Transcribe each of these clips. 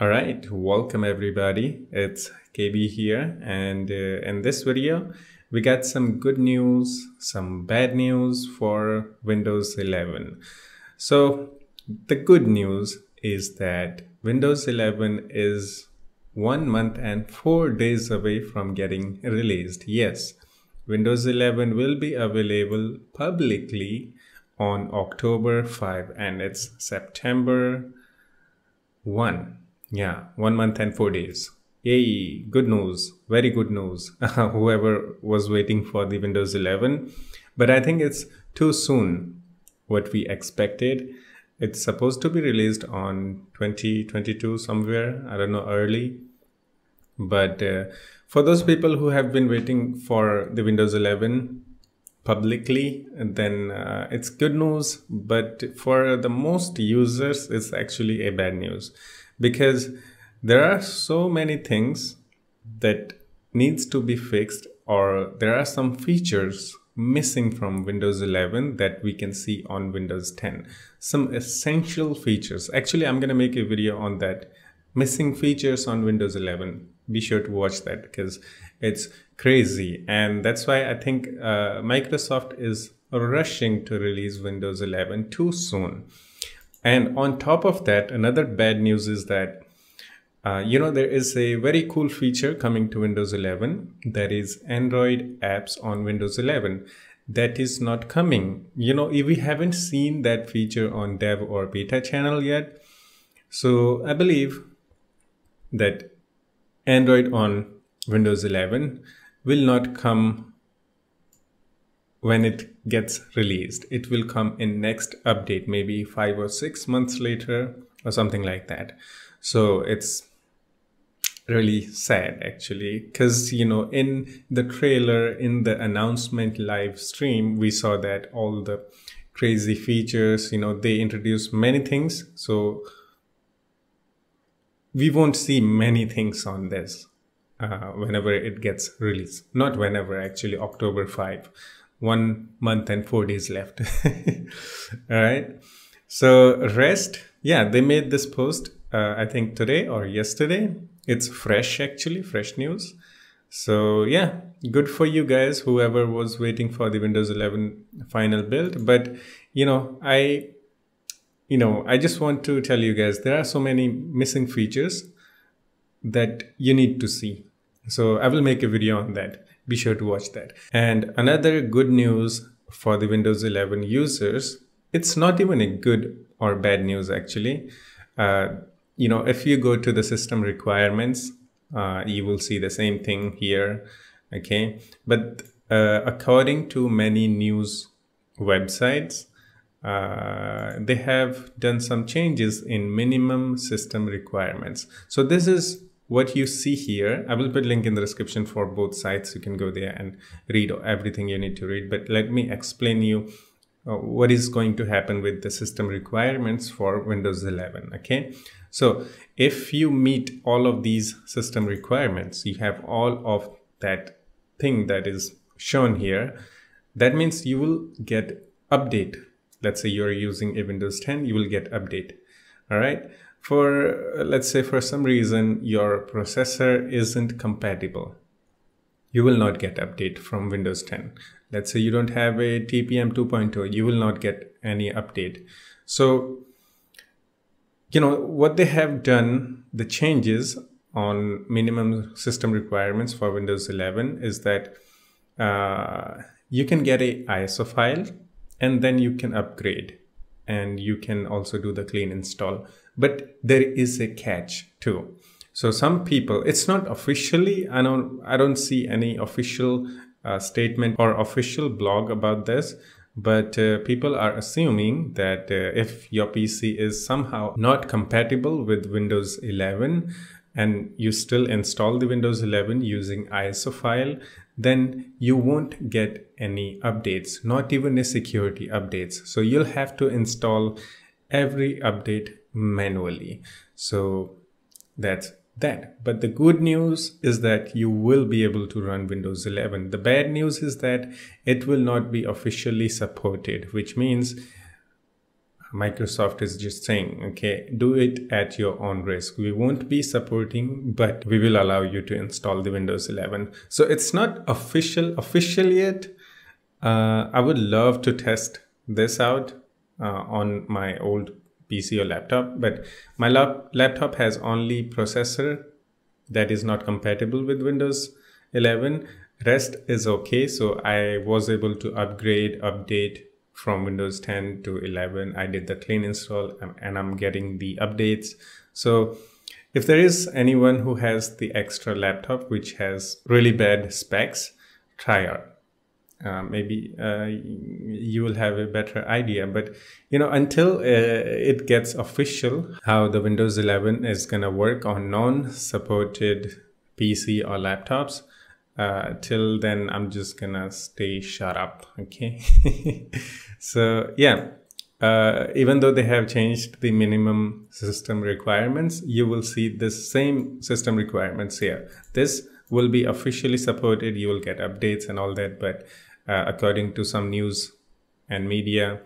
All right, welcome everybody. It's KB here, and uh, in this video, we got some good news, some bad news for Windows 11. So, the good news is that Windows 11 is one month and four days away from getting released. Yes, Windows 11 will be available publicly on October 5 and it's September 1 yeah, one month and four days. Yay, good news, very good news. Whoever was waiting for the Windows 11. But I think it's too soon what we expected. It's supposed to be released on 2022 somewhere, I don't know, early. But uh, for those people who have been waiting for the Windows 11 publicly, then uh, it's good news. But for the most users, it's actually a bad news because there are so many things that needs to be fixed or there are some features missing from Windows 11 that we can see on Windows 10. Some essential features. Actually, I'm going to make a video on that. Missing features on Windows 11. Be sure to watch that because it's crazy. And that's why I think uh, Microsoft is rushing to release Windows 11 too soon. And on top of that, another bad news is that uh, you know there is a very cool feature coming to Windows 11 that is Android apps on Windows 11 that is not coming. You know if we haven't seen that feature on dev or beta channel yet. So I believe that Android on Windows 11 will not come when it gets released. It will come in next update, maybe five or six months later or something like that. So it's really sad actually because you know in the trailer in the announcement live stream we saw that all the crazy features you know they introduce many things so we won't see many things on this uh, whenever it gets released not whenever actually october 5 one month and four days left. All right. So rest, yeah, they made this post, uh, I think today or yesterday. It's fresh, actually, fresh news. So yeah, good for you guys, whoever was waiting for the Windows 11 final build. But, you know, I, you know, I just want to tell you guys, there are so many missing features that you need to see. So I will make a video on that be sure to watch that. And another good news for the Windows 11 users, it's not even a good or bad news actually. Uh, you know, if you go to the system requirements, uh, you will see the same thing here. Okay. But uh, according to many news websites, uh, they have done some changes in minimum system requirements. So this is what you see here i will put link in the description for both sites. You can go there and read everything you need to read. But let me explain you uh, what is going to happen with the system requirements for windows 11 okay? So if you meet all of these system requirements you have all of that thing that is shown here that means you will get update. Let's say you're using a windows 10 you will get update all right for let's say for some reason your processor isn't compatible. You will not get update from windows 10 let's say you don't have a tpm 2.0 you will not get any update. So you know what they have done the changes on minimum system requirements for windows 11 is that uh, you can get a iso file and then you can upgrade and you can also do the clean install but there is a catch too. So some people, it's not officially, I don't, I don't see any official uh, statement or official blog about this, but uh, people are assuming that uh, if your PC is somehow not compatible with Windows 11 and you still install the Windows 11 using ISO file, then you won't get any updates, not even a security updates. So you'll have to install every update manually. So that's that. But the good news is that you will be able to run Windows 11. The bad news is that it will not be officially supported, which means Microsoft is just saying, okay, do it at your own risk. We won't be supporting, but we will allow you to install the Windows 11. So it's not official, official yet. Uh, I would love to test this out uh, on my old PC or laptop, but my lap- laptop has only processor that is not compatible with Windows 11. Rest is okay. So I was able to upgrade, update from Windows 10 to 11. I did the clean install um, and I'm getting the updates. So if there is anyone who has the extra laptop which has really bad specs, try out. Uh, maybe uh, you will have a better idea. But you know, until uh, it gets official how the Windows 11 is gonna work on non-supported PC or laptops, uh, till then I'm just gonna stay shut up. Okay. so yeah. Uh, even though they have changed the minimum system requirements, you will see the same system requirements here. This will be officially supported. You will get updates and all that, but according to some news and media,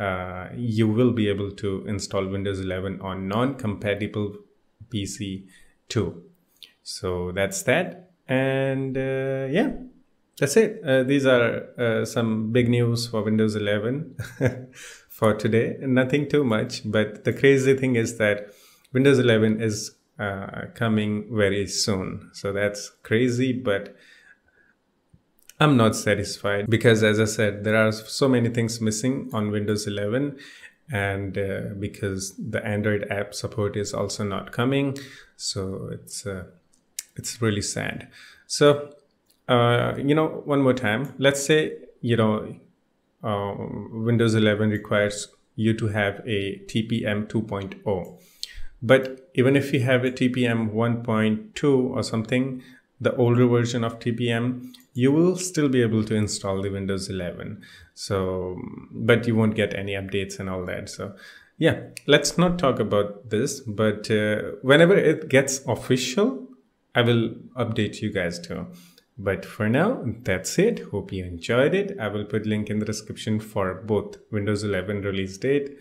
uh, you will be able to install Windows 11 on non-compatible PC too. So that's that. And uh, yeah, that's it. Uh, these are uh, some big news for Windows 11 for today. Nothing too much, but the crazy thing is that Windows 11 is uh, coming very soon. So that's crazy, but I'm not satisfied because, as I said, there are so many things missing on Windows 11, and uh, because the Android app support is also not coming, so it's uh, it's really sad. So, uh, you know, one more time, let's say you know um, Windows 11 requires you to have a TPM 2.0, but even if you have a TPM 1.2 or something, the older version of TPM, you will still be able to install the Windows 11. So, but you won't get any updates and all that. So, yeah, let's not talk about this. But uh, whenever it gets official, I will update you guys too. But for now, that's it. Hope you enjoyed it. I will put link in the description for both Windows 11 release date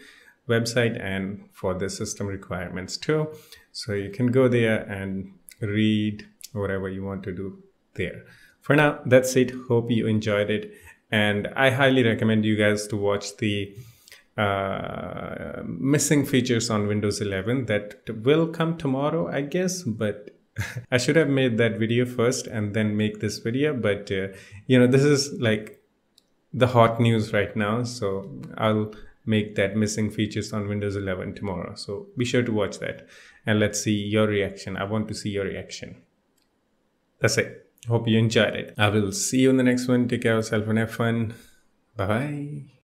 website and for the system requirements too. So you can go there and read whatever you want to do there. For now, that's it. Hope you enjoyed it. And I highly recommend you guys to watch the uh, missing features on Windows 11 that will come tomorrow, I guess. But I should have made that video first and then make this video. But, uh, you know, this is like the hot news right now. So I'll make that missing features on Windows 11 tomorrow. So be sure to watch that and let's see your reaction. I want to see your reaction. That's it. Hope you enjoyed it. I will see you in the next one. Take care of yourself and have fun. Bye bye.